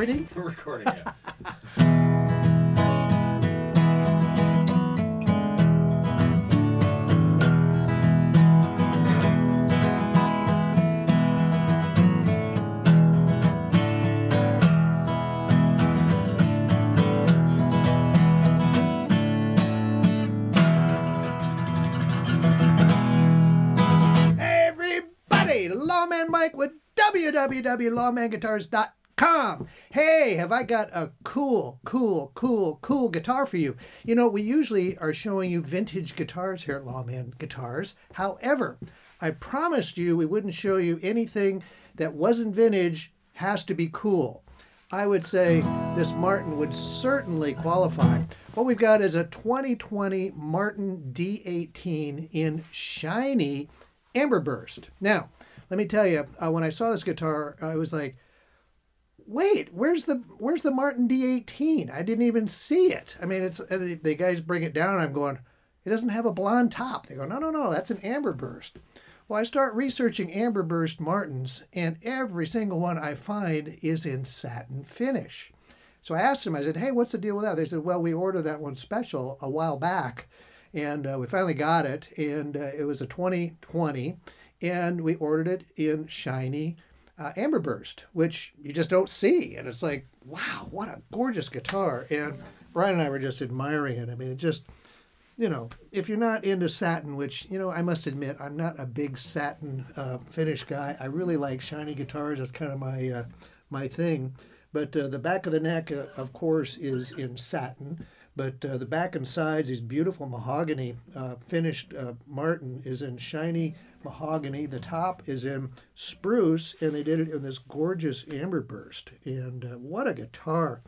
recording? We're recording it. Everybody, Lawman Mike with www.lawmanguitars.com. Hey, have I got a cool, cool, cool, cool guitar for you? You know, we usually are showing you vintage guitars here at Lawman Guitars. However, I promised you we wouldn't show you anything that wasn't vintage, has to be cool. I would say this Martin would certainly qualify. What we've got is a 2020 Martin D18 in shiny amber burst. Now, let me tell you, uh, when I saw this guitar, I was like, "Wait, where's the where's the Martin D18? I didn't even see it. I mean, it's the guys bring it down. I'm going, it doesn't have a blonde top. They go, no, no, no, that's an amber burst. Well, I start researching amber burst Martins, and every single one I find is in satin finish. So I asked them, I said, hey, what's the deal with that? They said, well, we ordered that one special a while back, and uh, we finally got it, and uh, it was a 2020, and we ordered it in shiny uh, amber burst, which you just don't see. And it's like, wow, what a gorgeous guitar. And Brian and I were just admiring it. I mean, it just, you know, if you're not into satin, which, you know, I must admit, I'm not a big satin uh, finish guy. I really like shiny guitars. That's kind of my, uh, my thing. But uh, the back of the neck, uh, of course, is in satin. But uh, the back and sides, these beautiful mahogany uh, finished uh, Martin is in shiny mahogany. The top is in spruce, and they did it in this gorgeous amber burst. And uh, what a guitar!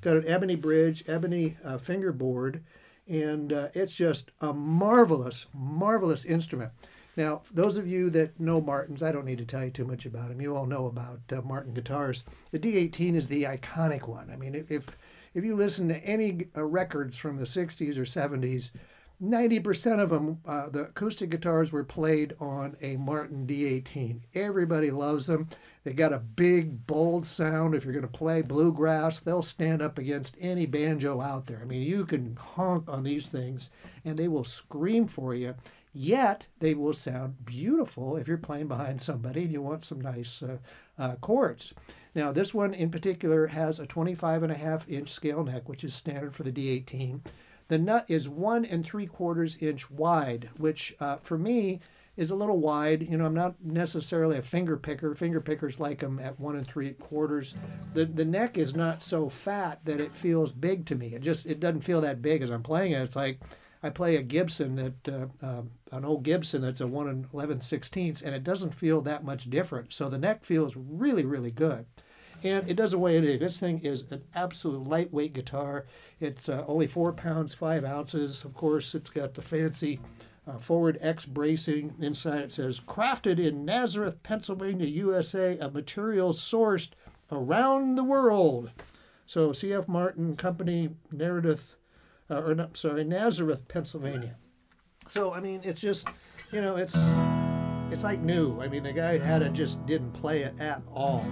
Got an ebony bridge, ebony uh, fingerboard, and uh, it's just a marvelous, marvelous instrument. Now, those of you that know Martins, I don't need to tell you too much about them. You all know about uh, Martin guitars. The D18 is the iconic one. I mean, if if, you listen to any uh, records from the 60s or 70s, 90% of them, uh, the acoustic guitars were played on a Martin D18. Everybody loves them. They got a big, bold sound. If you're going to play bluegrass, they'll stand up against any banjo out there. I mean, you can honk on these things and they will scream for you. Yet they will sound beautiful if you're playing behind somebody and you want some nice uh, uh, chords. Now, this one in particular has a 25 and a half inch scale neck, which is standard for the D18. The nut is one and three quarters inch wide, which uh, for me is a little wide. You know, I'm not necessarily a finger picker. Finger pickers like them at one and three quarters. The the neck is not so fat that it feels big to me. It just it doesn't feel that big as I'm playing it. It's like I play a Gibson that uh, uh, an old Gibson that's a one and eleven sixteenths, and it doesn't feel that much different. So the neck feels really really good and it doesn't weigh anything. This thing is an absolute lightweight guitar. It's uh, only four pounds five ounces. Of course, it's got the fancy uh, forward X bracing. Inside it says "Crafted in Nazareth, Pennsylvania, USA, a material sourced around the world." So C.F. Martin Company, Meredith, uh, or not, sorry, Nazareth, Pennsylvania. So I mean, it's just, you know, it's it's like new. I mean, the guy had it, just didn't play it at all.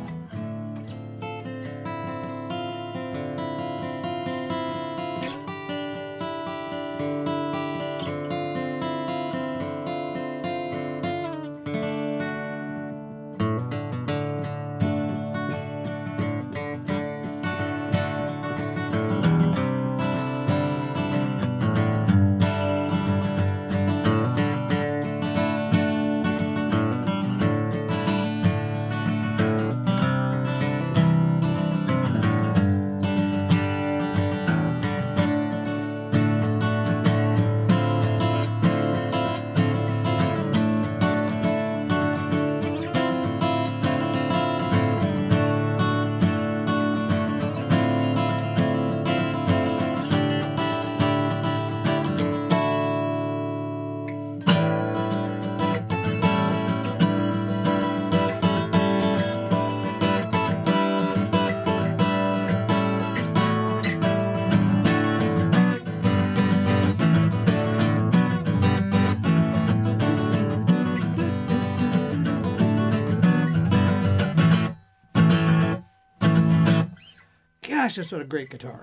Gosh, that's what a great guitar.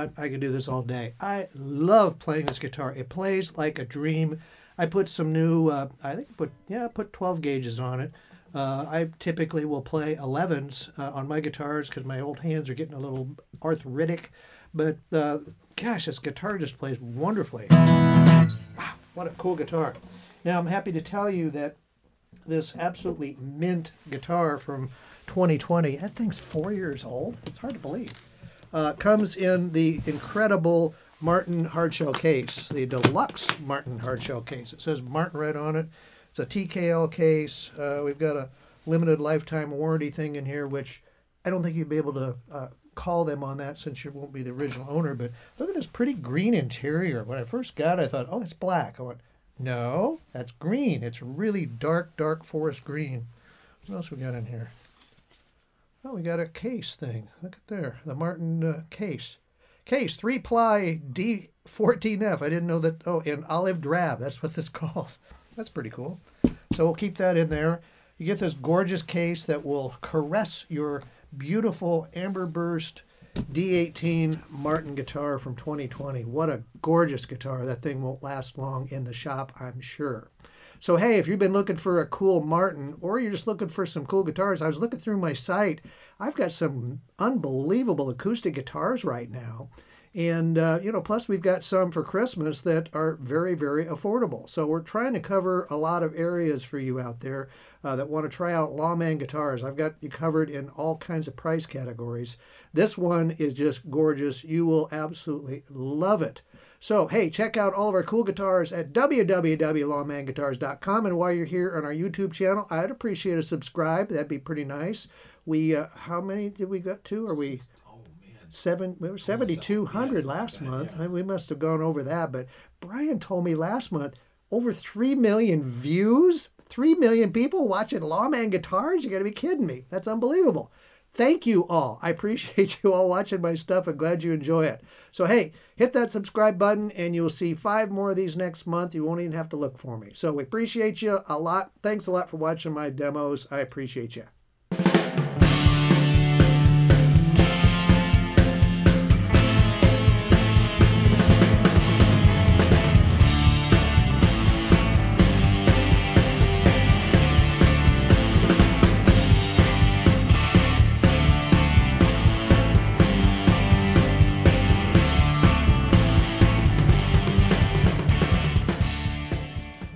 What? I could do this all day. I love playing this guitar. It plays like a dream. I put some new, uh, I think put, yeah, I put 12 gauges on it. Uh, I typically will play 11s uh, on my guitars because my old hands are getting a little arthritic. But uh, gosh, this guitar just plays wonderfully. Wow, what a cool guitar. Now, I'm happy to tell you that this absolutely mint guitar from 2020, that thing's four years old. It's hard to believe uh, comes in the incredible Martin hardshell case, the deluxe Martin hardshell case. It says Martin right on it. It's a TKL case. Uh, we've got a limited lifetime warranty thing in here, which I don't think you'd be able to uh, call them on that since you won't be the original owner. But look at this pretty green interior. When I first got it, I thought, oh, it's black. I went, no, that's green. It's really dark, dark forest green. What else we got in here? Oh, we got a case thing. Look at there, the Martin uh, case. Case, three ply D14F. I didn't know that. Oh, in olive drab. That's what this calls. That's pretty cool. So we'll keep that in there. You get this gorgeous case that will caress your beautiful amber burst D18 Martin guitar from 2020. What a gorgeous guitar. That thing won't last long in the shop, I'm sure. So, hey, if you've been looking for a cool Martin or you're just looking for some cool guitars, I was looking through my site. I've got some unbelievable acoustic guitars right now. And, uh, you know, plus we've got some for Christmas that are very, very affordable. So we're trying to cover a lot of areas for you out there uh, that want to try out Lawman guitars. I've got you covered in all kinds of price categories. This one is just gorgeous. You will absolutely love it. So, hey, check out all of our cool guitars at www.lawmanguitars.com. And while you're here on our YouTube channel, I'd appreciate a subscribe. That'd be pretty nice. We, uh, how many did we get to? Are we Oh man. seven? We were 7,200 Yes, last month. yeah. We must have gone over that. But Brian told me last month over 3 million views. 3 million people watching Lawman guitars. You got to be kidding me. That's unbelievable. Thank you all. I appreciate you all watching my stuff. I'm glad you enjoy it. So, hey, hit that subscribe button and you'll see five more of these next month. You won't even have to look for me. So, we appreciate you a lot. Thanks a lot for watching my demos. I appreciate you.